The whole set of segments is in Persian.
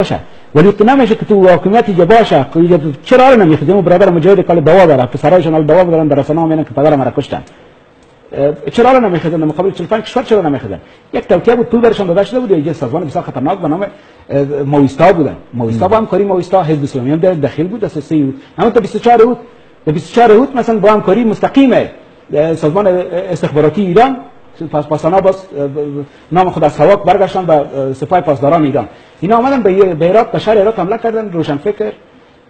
باشه ولی که نمیشه که تو حاکمیت اینجا باشه چرا نمی‌خواد اون برادر مجاهد کال دوا داره پسرایشون ال دوا دارن در رسانه میگن که پدرم را کشتن. چرا الان نمیخوادن مقابل 45 کشور چرا نمیخوادن یک توکیه بود پول برشون داده شده بود یه سازمان بسیار خطرناک به نام مویستا بودن مویستا با همکاری مویستا حزب اسلامی هم داخل بود اساسی بود. اما تا 24 بود 24 بود مثلا با همکاری مستقیم سازمان استخباراتی ایران پس پاسانا باز نام خود از هواک برگشتن و سپاه پاسداران ایران. اینا آمدن به عراق به شهر عراق حمله کردن روشن فکر.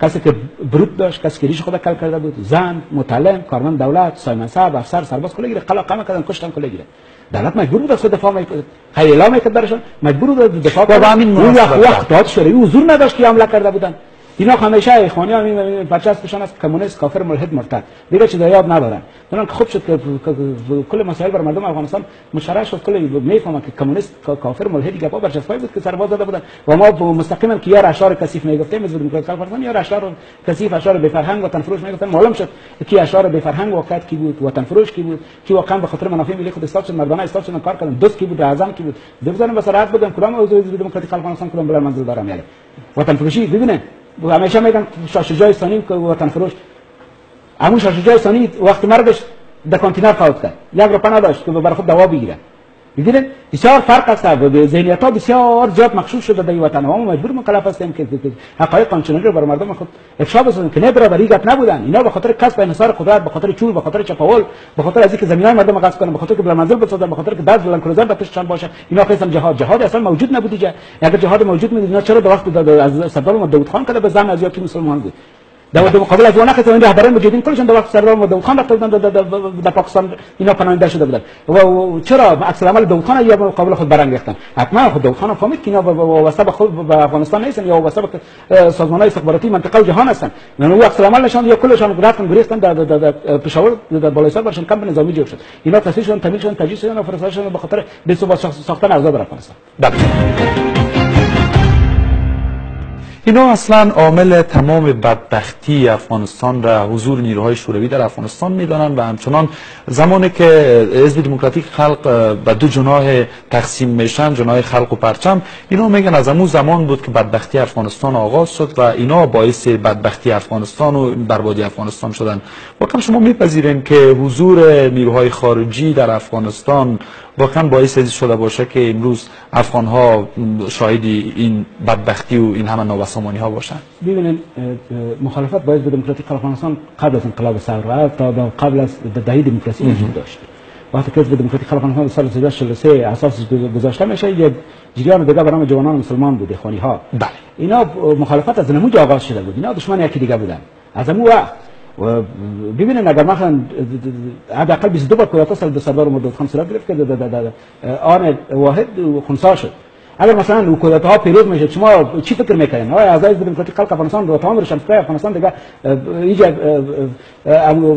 کسی که بروت داشت کسی که ریش خود کل کرده بود زن متعلم کارمند دولت سایمن صاحب افسر سرباز کلا گیره. قلا قمه کردن کشتن کلا گیره. دولت مجبور بود از دفاع می‌کرد. خیلی اعلام می‌کرد برشان مجبور بود دفاع کنه و همین وقت وقت شوروی حضور نداشت که حمله کرده بودن. اینا همیشه اخوانی ها می برچسبشان است کمونیست کافر ملحد مرتد. دیگه چیز یاد ندارن که خوب شد که کل مسائل بر مردم افغانستان مشرع شد. کل می‌فهمن که کمونیست کافر ملحد گپا برچسبای بود که سرباز داده بودن. و ما مستقیما که یار اشعار کثیف می‌گفتیم از دموکرات افغانستان یار اشعار کثیف اشعار به فرهنگ و تنفروش می‌گفتن معلوم شد که اشعار به فرهنگ وقت کی بود و تنفروش کی بود کی واقعا به خاطر منافع ملی خود استاد مردانه استاد کار کردن. دوست کی بود اعظم کی بود؟ بزنن به سرعت بودن کدام عضو دموکراتیک افغانستان کدام بلند منزل دارم یعنی وطن فروشی ببینه. همیشه میگن شاه ثانی که وطن فروش. همون شاه ثانی وقت مرگش در کانتینر فوت کرد. یک روپا نداشت که بر خود دوا بگیره. می‌دونید بسیار فرق است. و ذهنیت ها بسیار زیاد مخشوش شده در وطن ما. مجبور مکلف هستیم که حقایق قانونی رو بر مردم خود افشا بسازیم که نه برابری گپ نبودن. اینا به خاطر کسب انحصار قدرت به خاطر چور به خاطر چپاول به خاطر از اینکه زمینای مردم غصب کنن به خاطر که بلند منزل بسازن به خاطر که دست بلند کروزر بتشن باشه. اینا قسم جهاد جهاد اصلا موجود نبود دیگه. اگر جهاد موجود بود اینا چرا در وقت از صدام داوود خان کده به زن از یکی مسلمان بود؟ در مقابل از اون این رهبران مجاهدین کلشون در وقت سردار داوود خان رفته بودن در پاکستان اینا پناهنده شده بودن. و چرا عکس العمل داوود خان یا مقابل خود برانگیختن حتما خود داوود خان فهمید که اینا وابسته به خود به افغانستان نیستن یا وابسته به سازمان های استخباراتی منطقه و جهان هستن. من او عکس العمل نشان یا کلشون رفتن گریختن در پشاور در بالای سر برشون کمپ نظامی جوړ شد. اینا تاسیس شدن تمیل شدن تجهیز شدن و فرستاده شدن به خاطر به ساختن اوضاع در افغانستان. اینا اصلا عامل تمام بدبختی افغانستان را حضور نیروهای شوروی در افغانستان می‌دانند و همچنان زمانی که حزب دموکراتیک خلق به دو جناح تقسیم میشن جناح خلق و پرچم اینا میگن از همون زمان بود که بدبختی افغانستان آغاز شد و اینا باعث بدبختی افغانستان و بربادی افغانستان شدن. واقعا شما میپذیرین که حضور نیروهای خارجی در افغانستان واقعا باعث شده باشه که امروز افغان ها شاهدی این بدبختی و این همه نابسامانی ها باشن. ببینید مخالفت باید به دموکراتیک افغانستان قبل از انقلاب ثوره تا قبل از دهه دموکراسی وجود داشت. وقتی که به دموکراتیک خلق افغانستان سال 1343 اساس گذاشته میشه یک جریان دیگه به نام جوانان مسلمان بود خانی ها بله. اینا مخالفت از نموج آغاز شده بود. اینا دشمن یکی دیگه بودن. از اون وقت و ببینن اگر مثلا حداقل 22 بار کودتا سال سردار مدود خان صورت گرفت که آن واحد خونسا شد. اگر مثلا کودتا ها پیروز میشه شما چی فکر میکنین آیا اعضای دموکراتیک خلق افغانستان رو تمام روشن فکر افغانستان دیگه ایجا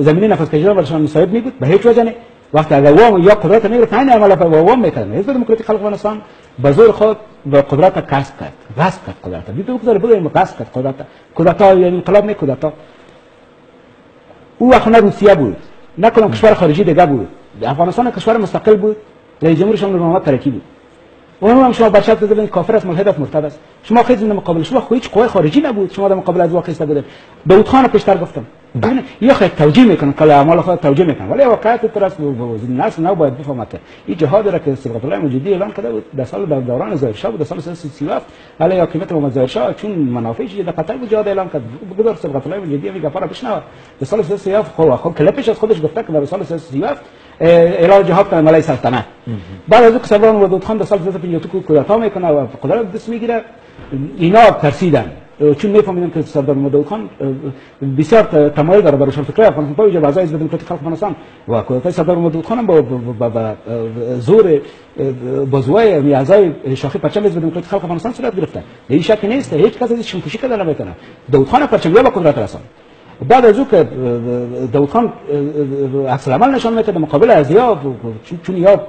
زمینه نفس کشیدن برشان مساعد می بود به هیچ وجه نه. وقتی اگر وام یا قدرت میگرفت همین عمل په وام میکردن. حزب دموکراتیک خلق افغانستان به زور خود به قدرت کسب کرد. غصب کرد قدرت بیتو بگذاره بگیم غصب کرد قدرت. قدرت یعنی انقلاب نه قدرت او وقت نه روسیه بود. نه کدام کشور خارجی دیگه بود. افغانستان کشور مستقل بود. رئیس جمهورش هم محمد ترکی بود. اون هم شما برشت بزنید کافر است ملحد است مرتد است. شما خیلی مقابل شما هیچ قوه خارجی نبود. شما در مقابل از واقع ایستاده داوود خان پیشتر گفتم. می‌کنن کلا اعمال خود توجیه می‌کنن ولی واقعیت تر است ناس نو باید بفهمه این جهاد را که سبقت الله مجدی اعلان کرده بود در سال در دوران ظاهر شاه بود در سال 37 علی حاکمیت محمد ظاهر شاه چون منافعش در قطر بود جهاد اعلان کرد بگذار سبقت الله مجدی میگه پارا بشنوه در سال 37 خب خب کلپش از خودش گفته که در سال 37 اعلان جهاد کنه ملای سلطنت بعد از اینکه سردار ودود خان در سال 1952 کودتا می‌کنه و قدرت دست می‌گیره اینا ترسیدن چون میفهمیدن که سردار مدعو خان بسیار تمایل داره برای فکر افغانستان با وجه حزب دموکراتیک خلق افغانستان و کودتای سردار مدعو خان با زور بازوای اعضای شاخه پرچم حزب دموکراتیک خلق افغانستان صورت گرفتن این شک نیست هیچ کس از شمپوشی کده نمی‌کنه. داود خان پرچم به قدرت رساند بعد از او که داود خان عکس العمل نشان میده در مقابل از یا چون یا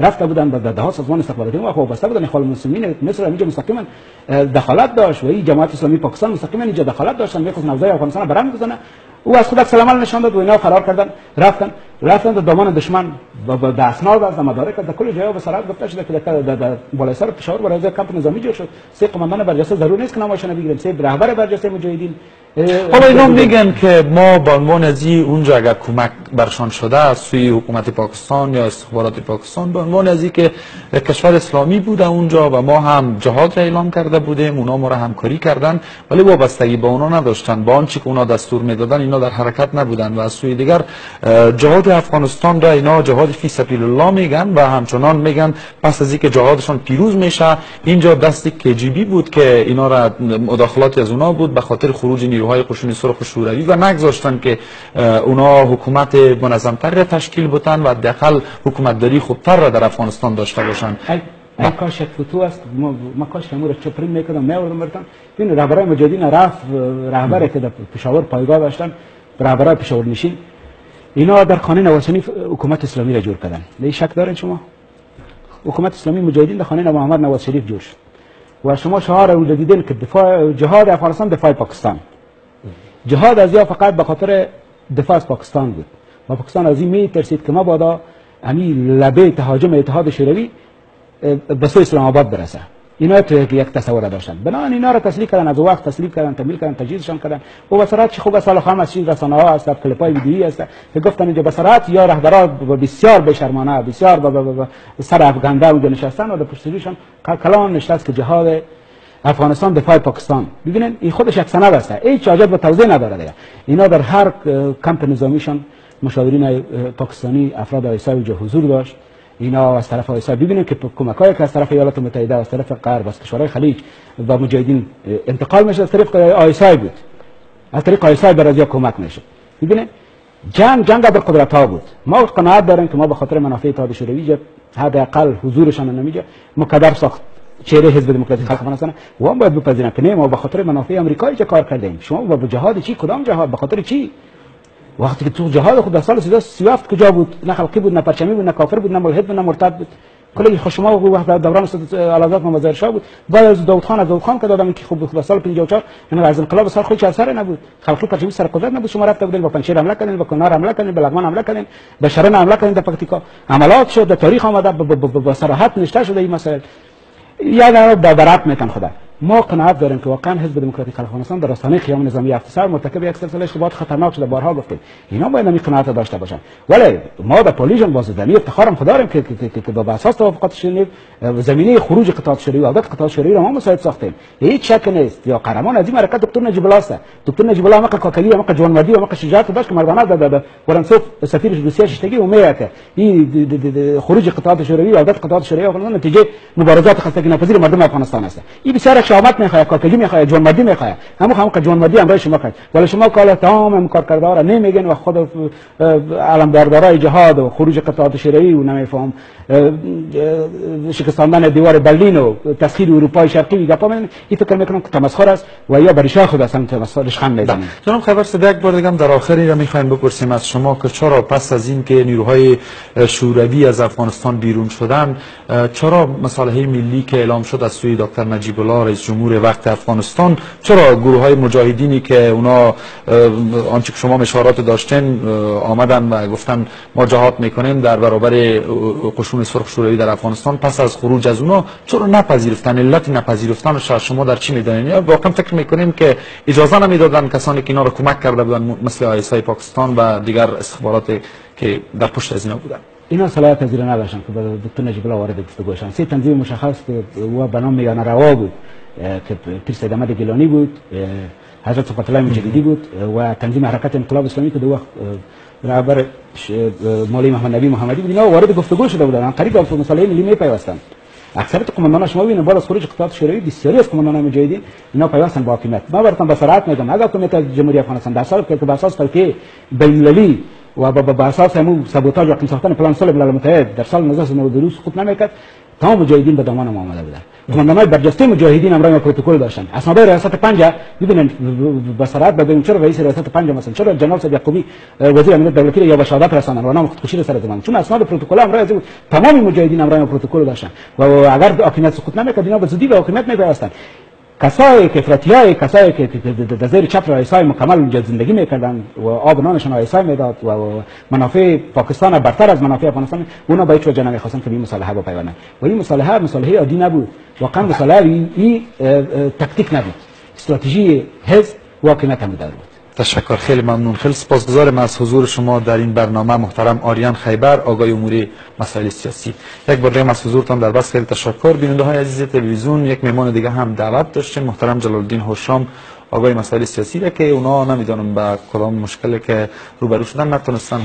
رفته بودن به ده سازمان استخباراتی و وابسته بودن اخوان المسلمین مصر اینجا مستقیما دخالت داشت و این جماعت اسلامی پاکستان مستقیما اینجا دخالت داشتن می‌خواست نوزای افغانستان برام بزنه او از خود عکس العمل نشان داد و اینا فرار کردن رفتن. رفتن در دامان دشمن با با اسناد از مدارک در کل جاها به سرعت گفته شده که در بالای سر پشاور برای کمپ نظامی جوړ شد. سه قماندان برجسته ضرور نیست که نامشون بگیریم. سه رهبر برجسته مجاهدین. اه، حالا اینا میگن که ما به عنوان از اونجا اگر کمک برشان شده از سوی حکومت پاکستان یا استخبارات پاکستان به عنوان از که کشور اسلامی بوده اونجا و ما هم جهاد را اعلام کرده بودیم اونا ما را همکاری کردن ولی وابستگی به اونا نداشتن. با آنچه که اونا دستور می‌دادن اینا در حرکت نبودن و از سوی دیگر جهاد افغانستان را اینا جهاد فی سبیل الله میگن و همچنان میگن پس از اینکه جهادشان پیروز میشه اینجا دست کجیبی بود که اینا را مداخلاتی از اونا بود به خاطر خروج نیروهای قشون سرخ شوروی و نگذاشتن که اونا حکومت منظمتر را تشکیل بودن و حداقل حکومتداری خوبتر را در افغانستان داشته باشند ای ای کاش یک فوتو است. ما, ما کاش امور چپرین می‌کردم میوردم برتن. این رهبرای مجاهدین رفت رهبری که در پشاور پایگاه داشتن رهبرای پشاور نشین اینا در خانه نواز شریف حکومت اسلامی را جور کردن. نه شک دارین شما؟ حکومت اسلامی مجاهدین در خانه محمد نواز شریف جور شد. و شما شعار اونجا دیدین که دفاع جهاد افغانستان دفاع پاکستان. جهاد از یا فقط به خاطر دفاع از پاکستان بود. و پاکستان از این می ترسید که مبادا امی لبه تهاجم اتحاد شوروی به سوی اسلام آباد برسه. اینا تو یک تصور داشتن. بنابراین اینا را تسلیح کردن از وقت تسلیح کردن تمویل کردن تجهیزشان کردن. و بسرات چه خوب حالا خام از رسانه ها است کلیپ های ویدیویی است که گفتن اینجا بسرات یا رهبرا بسیار بشرمانه بسیار سر افغانده اونجا نشستن و در پشت سرشان کلام نشسته است که جهاد افغانستان دفاع پاکستان. ببینید این خودش یک سند است. هیچ حاجت به توضیح نداره دیگه. اینا در هر کمپ نظامیشان مشاورین پاکستانی افراد آیسا اونجا حضور داشت. اینا از طرف آیسا ببینید که کمک هایی که از طرف ایالات متحده از طرف غرب از کشورهای خلیج و مجاهدین اه، انتقال میشه از طریق آیسا بود. از طریق آیسا بر از کمک میشه ببینید جنگ جنگ بر قدرت ها بود. ما قناعت داریم که ما به خاطر منافع اتحاد شوروی حداقل حضورشان نمیجه مقدر ساخت. چهره حزب دموکراتیک خلق افغانستان و هم باید بپذیرن. که نه ما به خاطر منافع امریکایی چه کار کردیم؟ شما با جهاد چی؟ کدام جهاد؟ به خاطر چی؟ وقتی که تو جهاد خود در سال 37 کجا بود؟ نه خلقی بود نه پرچمی بود نه کافر بود نه ملحد بود نه مرتد بود. کلی خشما و وقت دوران علازات محمد شاه بود. بعد از داود خان از داود خان که دادم که خوب در سال 54 یعنی از انقلاب سال خودش اثر نبود. خلقی پرچمی سر قدرت نبود. شما رفته بودین با پنچیر حمله کردین با کنار حمله کردین به لغمان حمله کردین به شرن حمله کردین در پکتیکا. عملات شد در تاریخ آمده با صراحت نشته شده این مسائل. یا در در برات میتن خدا ما قناعت داریم که واقعا حزب دموکراتیک افغانستان در راستانه قیام نظامی افسر مرتکب یک سلسله اشتباهات خطرناک شده. بارها گفتیم. اینا باید همین قناعت داشته باشن. ولی ما در پولیژن بازدانی افتخارم خدا داریم که که- به اساس توافقات ژنو زمینه خروج قطاع شوروی و البته قطاع شوروی را ما مساعد ساختیم. هیچ شک نیست. یا قهرمان از این حرکت دکتر نجیب الله است دکتر نجیب الله مقا کاکلی مقا جوانمردی و مقا شجاعت داشت که مردانه در ورنسوف سفیر روسیه شتگی و میگه که این خروج قطاع شوروی و البته قطاع شوروی افغانستان نتیجه مبارزات خستگی ناپذیر مردم افغانستان است. این بسیار شهامت می‌خواد کاکلی می‌خواد جوانمردی می‌خواد همون هم که جوانمردی همراه شما کرد ولی شما کالا تمام این کار کرده را نمیگن و خود علمبردارای جهاد و خروج قطعات شوروی و نمیفهم شکستاندن دیوار برلین و تسخیر اروپای شرقی گپا می‌زنن این فکر می‌کنم که تمسخر است و یا برای خود اصلا تمسخر رشخم می‌زنن جناب خبر صدق یک بار دیگه هم در آخری را می‌خوایم بپرسیم از شما که چرا پس از این که نیروهای شوروی از افغانستان بیرون شدن چرا مصالح ملی که اعلام شد از سوی دکتر نجیب الله رئیس جمهور وقت افغانستان. چرا گروه های مجاهدینی که اونا آنچه که شما اشارات داشتین اه، آمدن و گفتن ما جهاد می‌کنیم در برابر قشون سرخ شوروی در افغانستان پس از خروج از اونا چرا نپذیرفتن؟ علت نپذیرفتن شما در چی می‌دانید یا واقعا فکر می‌کنیم که اجازه نمی‌دادن کسانی که اینا رو کمک کرده بودن مثل آیسای پاکستان و دیگر استخبارات که در پشت از اینا بودن؟ اینا صلاحیت پذیره نداشتن که با دکتر نجیب الله وارد گفتگو شدن سه تنظیم مشخص که و به نام میانه روا بود که پیر سید احمد گیلانی بود حضرت صفت الله مجددی بود و تنظیم حرکت انقلاب اسلامی که دو وقت رهبر مولوی محمد نبی محمدی بود. اینا وارد گفتگو شده بودن. قریب به مصالح ملی میپیوستند اکثریت قماندان شما ببینید بعد از خروج قطعات شوروی بسیاری از قماندان مجاهدین اینا پیوستن با حکومت. ما براتون به سرعت میگم. اگر حکومت جمهوری افغانستان در سال که به اساس توقیع بین‌المللی و با اساس همون سابوتاژ و قیم ساختن پلان صلح ملل متحد در سال 1992 سقوط نمی‌کرد تمام مجاهدین به دامان ما آمده بودن. قماندانای برجسته مجاهدین هم رای پروتکل داشتن. اسناد ریاست پنجه ببینن به سرعت بدون چرا رئیس ریاست پنجه مثلا؟ چرا جناب سید یعقوبی وزیر امنیت دولتی یا به شهادت و نام خودکشی را سر زمان چون اسناد پروتکل هم رای از تمام مجاهدین هم رای پروتکل داشتن. و اگر حاکمیت سقوط نمی‌کرد اینا به زودی به حاکمیت میپیوستن کسایی که افراطیای کسایی که در زیر چتر آیسای مکمل زندگی می‌کردن و آب نانشان آیسای می‌داد و منافع پاکستان برتر از منافع افغانستان اونا با هیچ وجه نمی‌خواستن که به این مصالحه بپیوندن. و این مصالحه مصالحه عادی نبود. واقعا مصالحه این تکتیک نبود. استراتژی حزب و حاکمیت هم بود. تشکر. خیلی ممنون. خیلی سپاسگزارم از حضور شما در این برنامه. محترم آریان خیبر آقای امور مسائل سیاسی. یک بار دیگه از حضورتان در بس خیلی تشکر. بیننده های عزیز تلویزیون یک مهمان دیگه هم دعوت داشتیم. محترم جلال الدین هوشام آقای مسائل سیاسی را که اونا نمی‌دانم با کدام مشکلی که روبرو شدن نتونستن